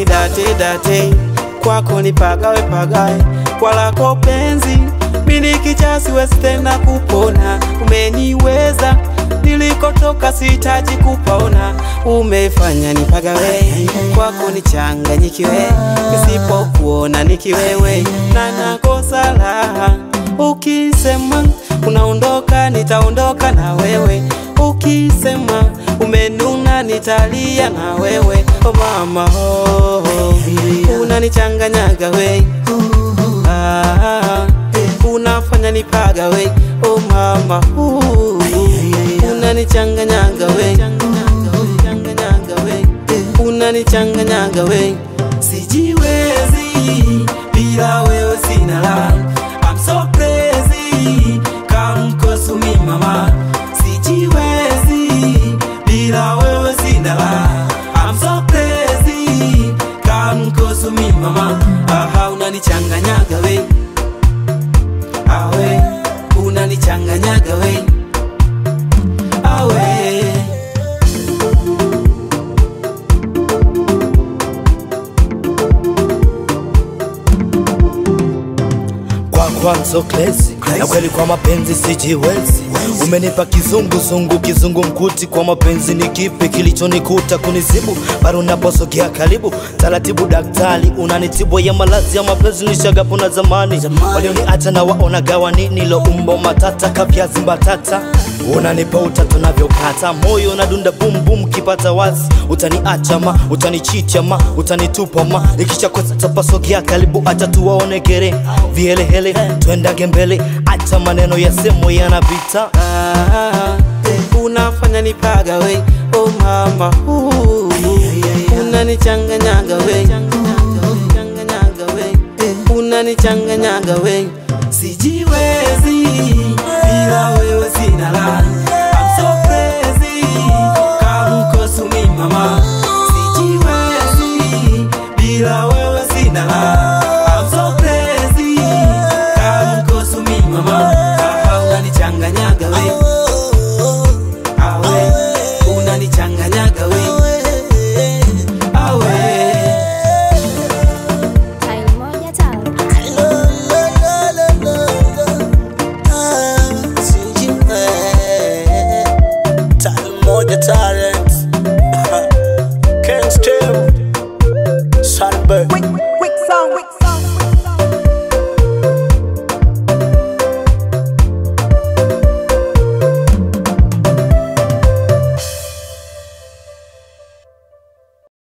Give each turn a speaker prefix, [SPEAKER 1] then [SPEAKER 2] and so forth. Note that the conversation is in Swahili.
[SPEAKER 1] date date, kwako ni pagawe pagawe, kwa lako penzi mini kicha siwezi tena kupona, umeniweza nilikotoka sihitaji kupona umefanya nipagawe, kwako nichanganyikiwe, nisipokuona nikiwewe na nakosa raha. Ukisema unaondoka, nitaondoka na wewe, ukisema umenuna, nitalia na wewe. Oh mama, oh, unanichanganyaga we. Ah, unafanya nipaga we. Oh mama. Uh, unanichanganyaga we. Changanyaga we. Unanichanganyaga we mama,
[SPEAKER 2] ah, unanichanga klesi. Na kweli kwa mapenzi sijiwezi. Umenipa kizunguzungu kizungu mkuti. Kwa mapenzi ni kipi kilichonikuta kunizibu bado unaposogea karibu. Taratibu daktari unanitibu. Ya malazi ya mapenzi nishagapona zamani. Walioniacha na waona gawa nini? Lo umbo matata kavyazi mbatata unanipa utatu navyokata moyo unadunda bumbum kipata wazi. Utaniacha ma utanichicha ma utanitupa ma ikishakosa tapasogea karibu acha tuwaonekere vihelehele twendage mbele. Acha maneno ya semo yanapita.
[SPEAKER 1] Ah, unafanya nipaga we oh mama uh, unanichanganyaga we Changanyaga we unanichanganyaga